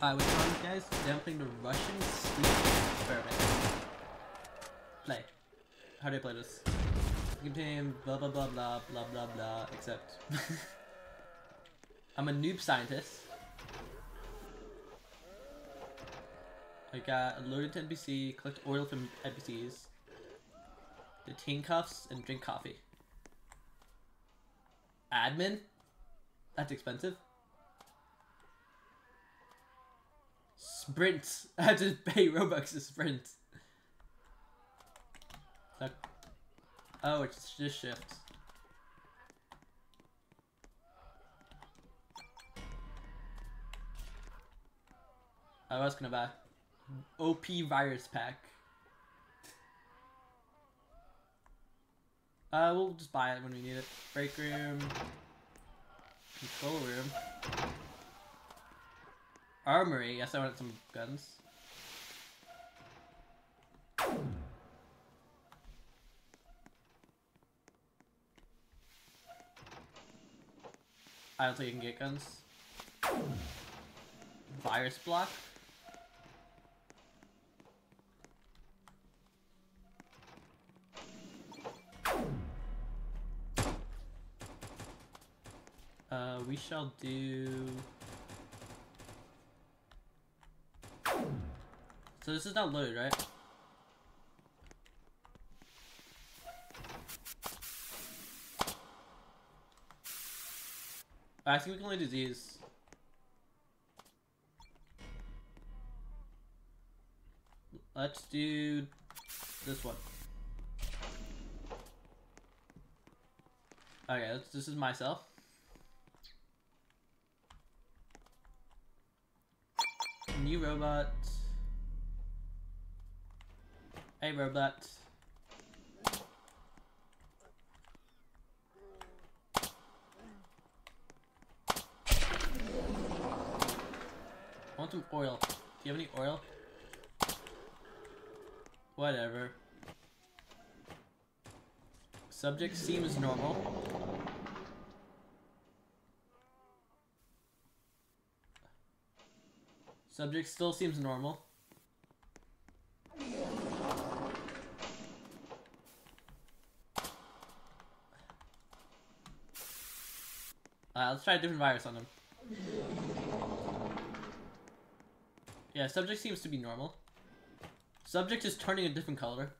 Alright, which one, guys? Dumping the Russian sleep experiment. Play. How do I play this? Contain blah blah blah blah blah blah blah, except. I'm a noob scientist. I got alerted to NPC, collect oil from NPCs, detain cuffs, and drink coffee. Admin? That's expensive. Sprint. I had to pay Robux to sprint. Oh, it's just shift. I was gonna buy OP virus pack. Uh, we'll just buy it when we need it. Break room. Control room. Armory. Yes, I want some guns. I don't think you can get guns. Virus block. Uh, we shall do... So this is not loaded, right? I think we can only do these. Let's do this one. Okay, this is myself. New robot. Hey, robot. I want some oil. Do you have any oil? Whatever. Subject seems normal. Subject still seems normal. Uh, let's try a different virus on him. Yeah, subject seems to be normal. Subject is turning a different color.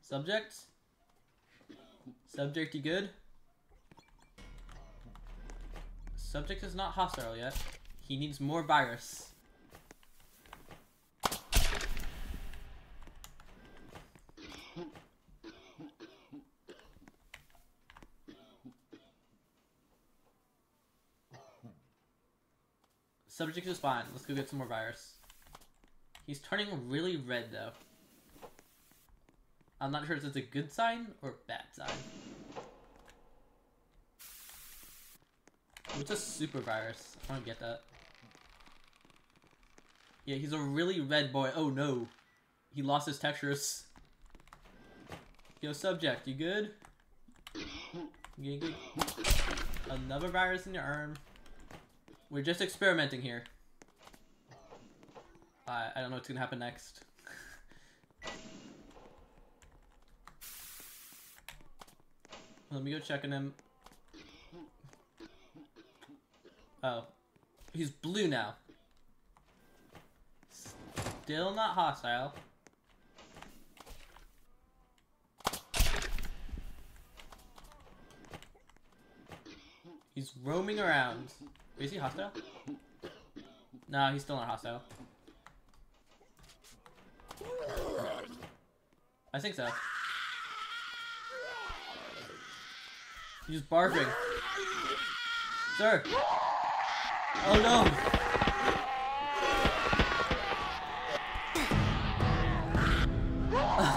Subject? Subject, you good? Subject is not hostile yet. He needs more virus. Subject is fine. Let's go get some more virus. He's turning really red though. I'm not sure if it's a good sign or bad sign. What's a super virus? I want to get that. Yeah, he's a really red boy. Oh no. He lost his textures. Yo, subject, you good? You good? Another virus in your arm. We're just experimenting here. Uh, I don't know what's gonna happen next. Let me go check on him. Oh. He's blue now. Still not hostile. He's roaming around. Is he hostile? No, he's still not hostile. I think so. He's barfing. Sir! Oh no!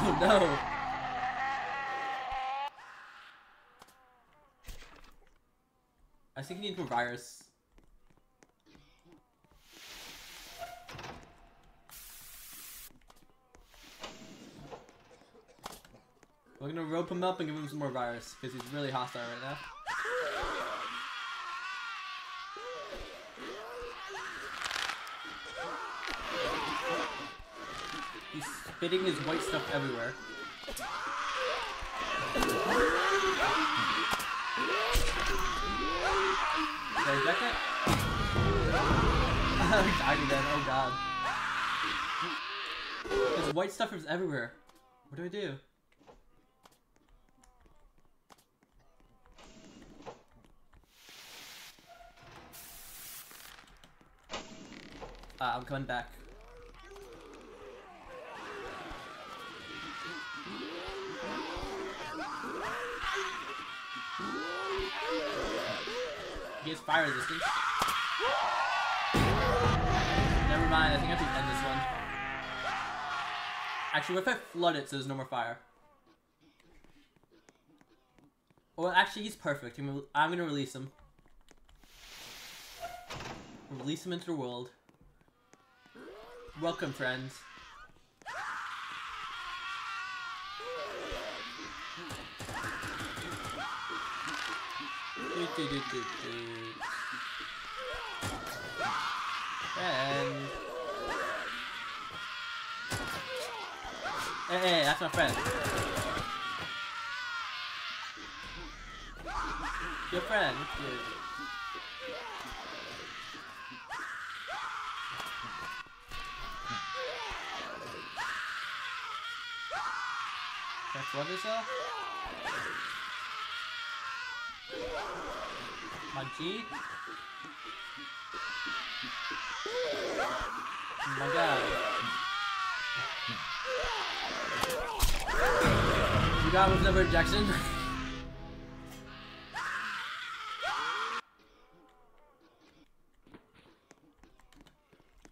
Oh no! I think you need more virus. We're gonna rope him up and give him some more virus, because he's really hostile right now. He's spitting his white stuff everywhere. Did I it? I died again, oh god. White stuff is everywhere. What do I do? Uh, I'm coming back. He has fire resistance. Never mind, I think I to end this one. Actually, what if I flood it so there's no more fire? Well, actually, he's perfect. I'm gonna release him. Release him into the world. Welcome, friends. Friend. Hey, hey, that's my friend. Your friend, dude. Is that? My G? Oh my god. You got with never injection?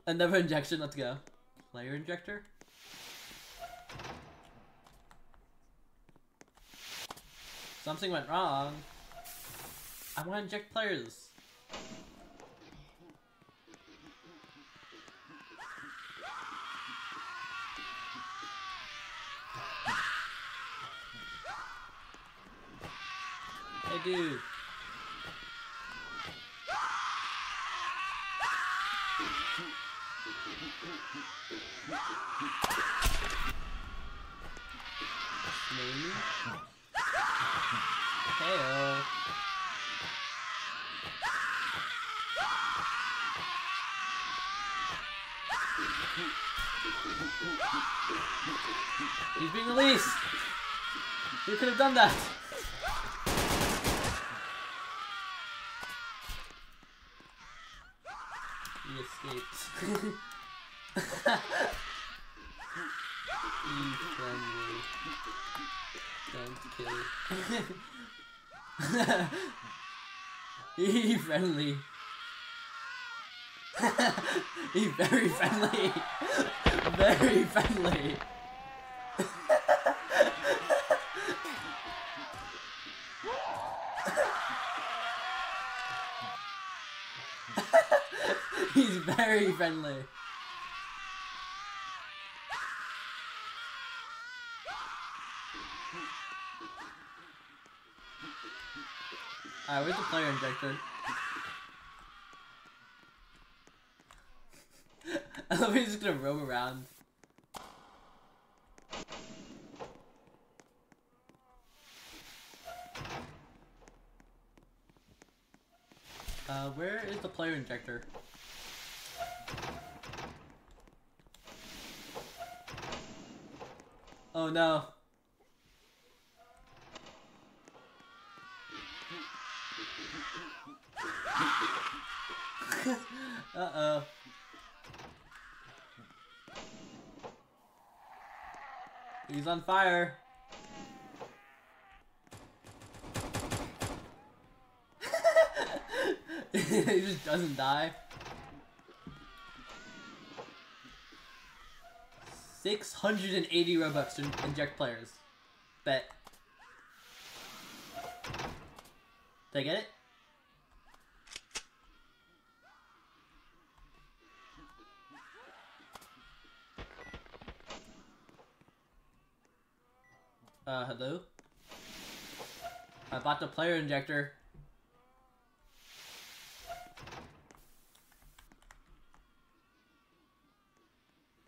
Another injection, let's go. Player injector? Something went wrong. I want to inject players. Hey dude. Maybe. He's being released. You could have done that. He escaped. Be friendly. Don't kill. He friendly. He very friendly. Very friendly. He's very friendly. Alright, where's the player injector? I love he's just gonna roam around. Uh, where is the player injector? Oh no. He's on fire. he just doesn't die. 680 Robux to inject players. Bet. Did I get it? Uh, hello? I bought the player injector.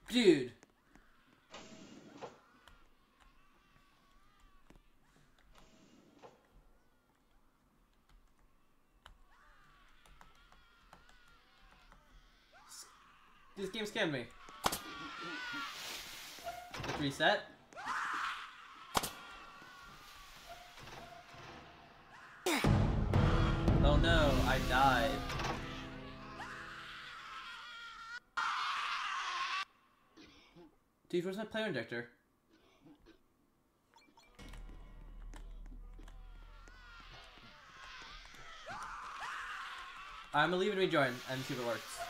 Dude. This game scammed me. Let's reset. No, I died. Dude, where's my player injector? I'm gonna leave and rejoin and see if it works.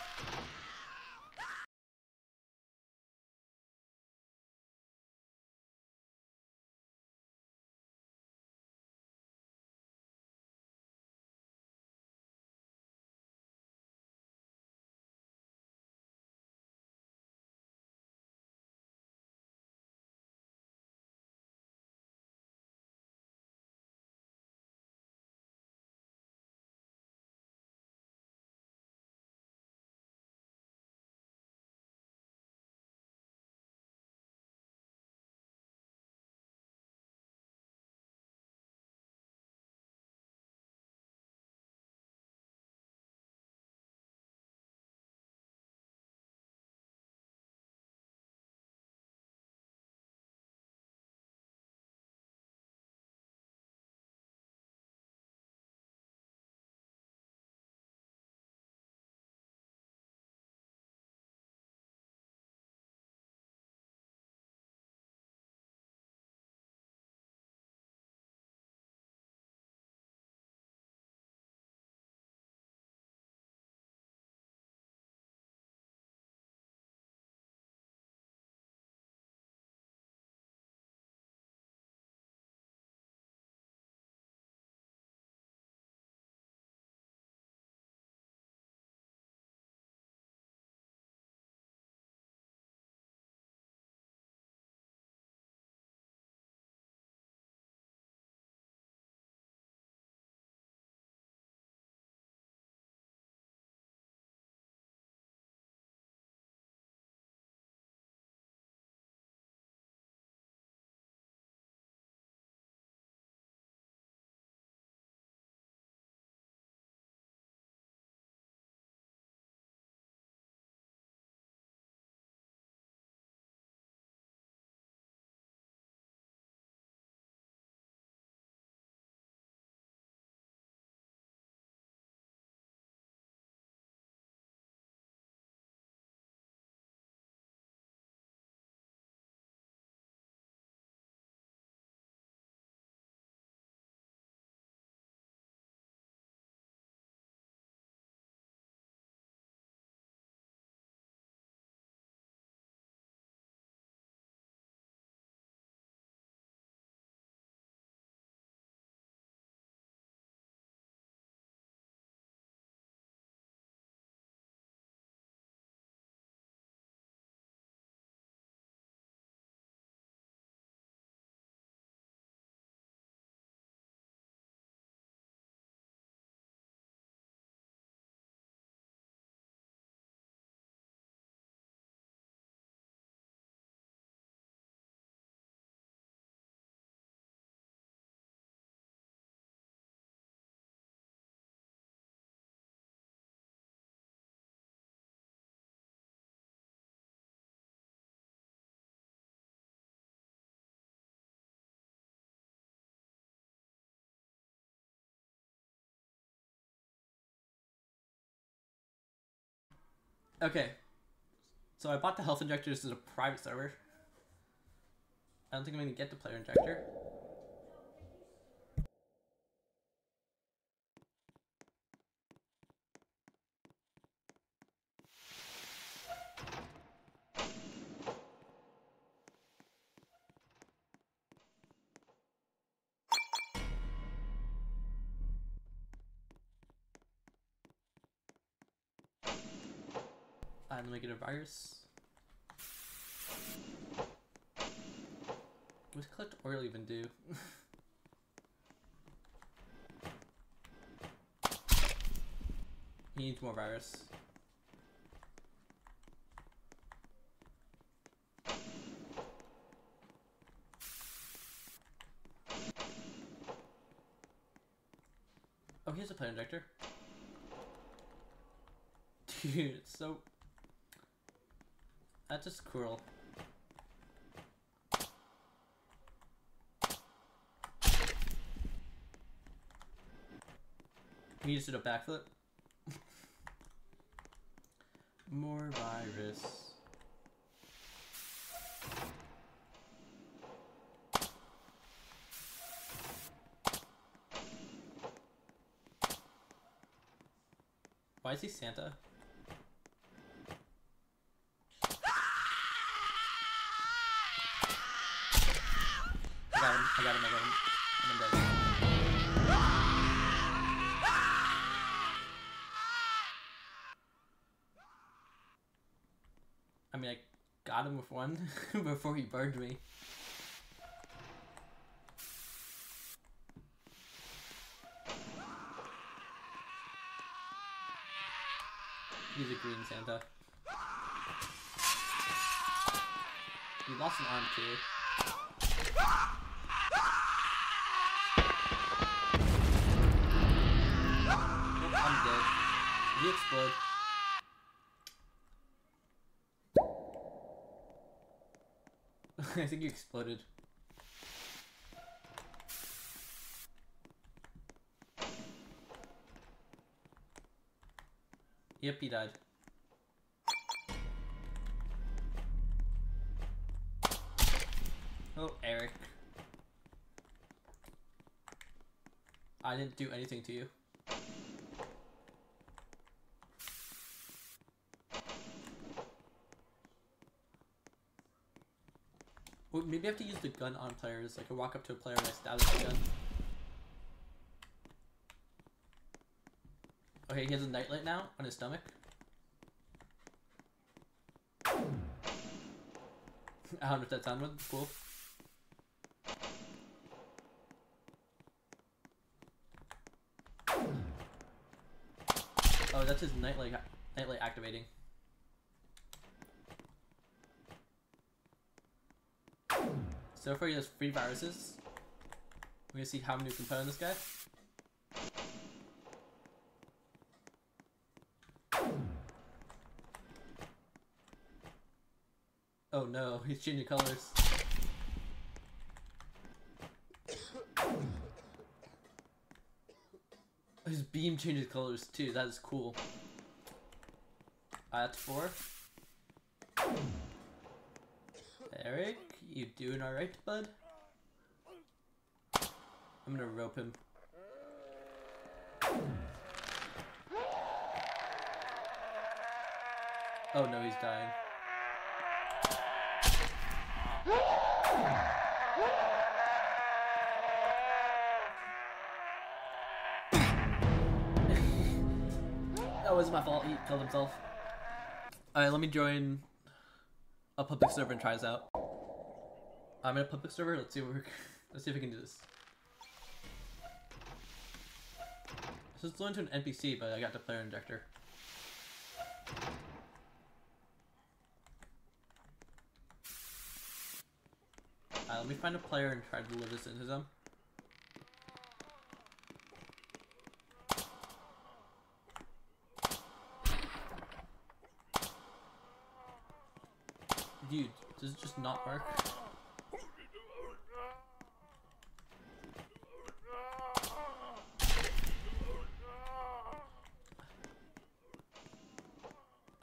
Okay. So I bought the health injector. This is a private server. I don't think I'm gonna get the player injector. and then we get a virus. What's collect oil even do? he needs more virus. Oh, here's a player injector. Dude, it's so that's just cruel. He just did a backflip. More virus. Why is he Santa? One before he burned me. He's a green Santa. He lost an arm too. Nope, I'm dead. He explode? I think you exploded. Yep, he died. Oh, Eric. I didn't do anything to you. Well, maybe I have to use the gun on players. Like, I walk up to a player and I stab with the gun. Okay, he has a nightlight now on his stomach. I don't know if that sounded cool. Oh, that's his nightlight nightlight activating. So far he has three viruses. We're gonna see how many we can put on this guy. Oh no, he's changing colors. His beam changes colors too, that is cool. Uh, that's four. Eric, you doing alright, bud? I'm gonna rope him. Oh no, he's dying. that was my fault, he killed himself. Alright, let me join a public server and this out. I'm in a public server, let's see what we're let's see if we can do this. So it's going to an NPC, but I got the player injector. Uh, let me find a player and try to deliver this into them. Dude, does it just not work?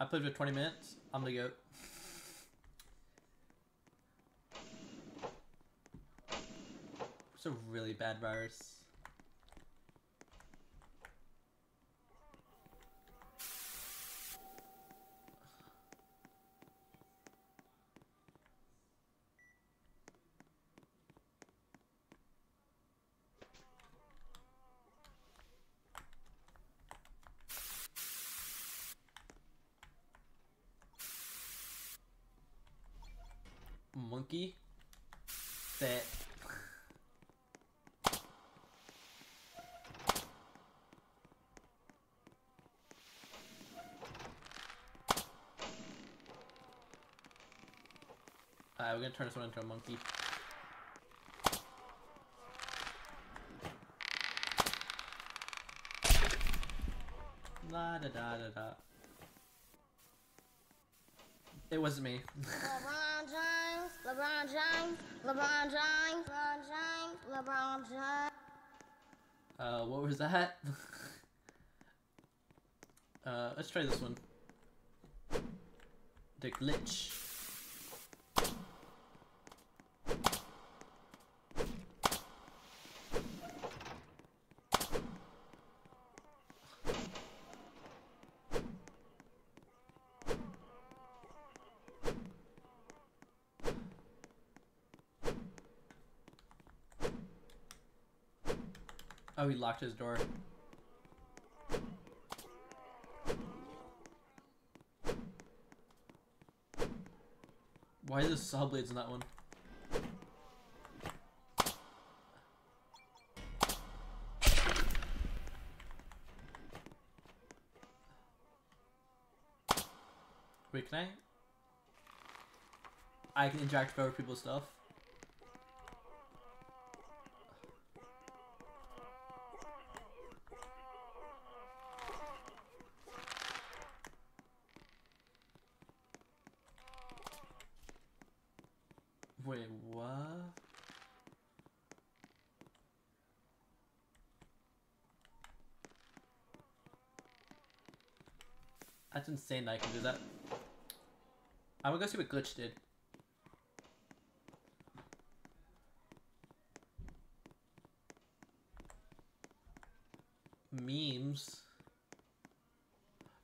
Played for 20 minutes. I'm the goat. It's a really bad virus. Monkey. That. Alright, we're gonna turn this one into a monkey. la da da da da. It wasn't me. LeBron James, LeBron James, LeBron James, LeBron James, Uh, what was that? uh, let's try this one. The glitch. Oh, he locked his door. Why is there saw blades in that one? Wait, can I? I can interact with other people's stuff. Wait, what? That's insane that I can do that. I'm gonna go see what Glitch did. Memes.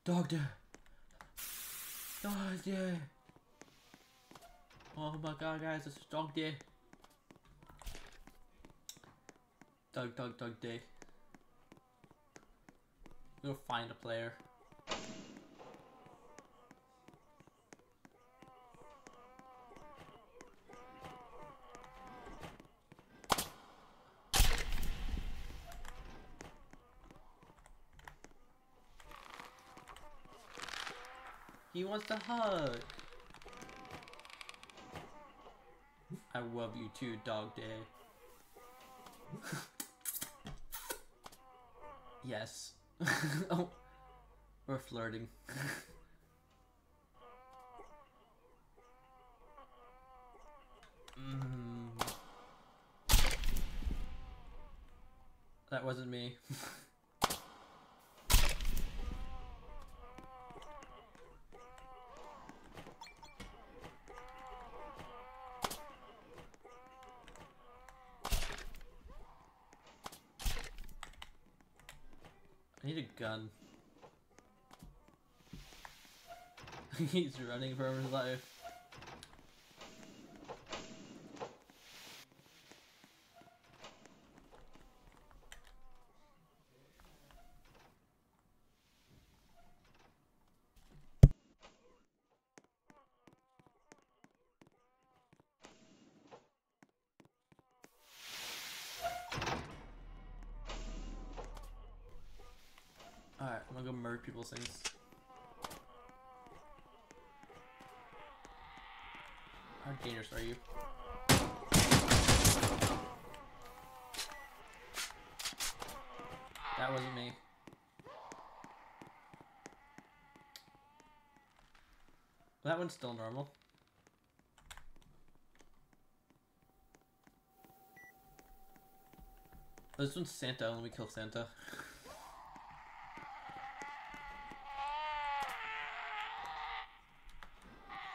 Dog day. Oh my god, guys, it's dog day. Dog, dog, dog day. We'll find a player. He wants to hug. I love you too, dog day. yes. oh, we're flirting. mm. That wasn't me. I need a gun. He's running for his life. Alright, I'm gonna go murder people's things. Are you? That wasn't me. That one's still normal. This one's Santa, let me kill Santa.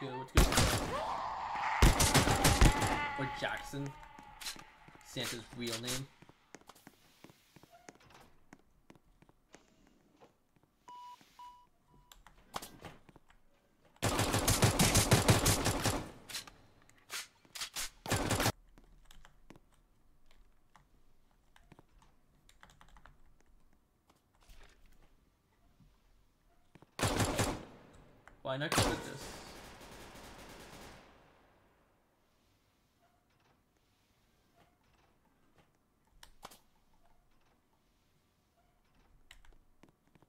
Good? Or Jackson. Santa's real name. Why not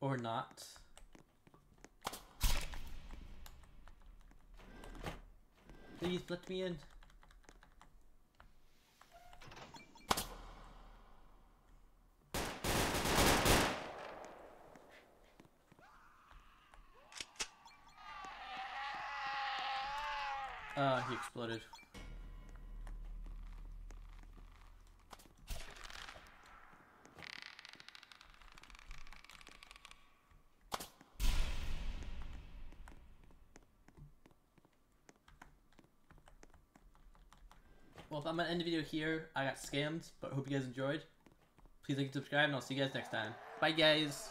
Or not. Please let me in. Ah, uh, he exploded. Well, I'm gonna end the video here, I got scammed, but hope you guys enjoyed. Please like and subscribe, and I'll see you guys next time. Bye, guys!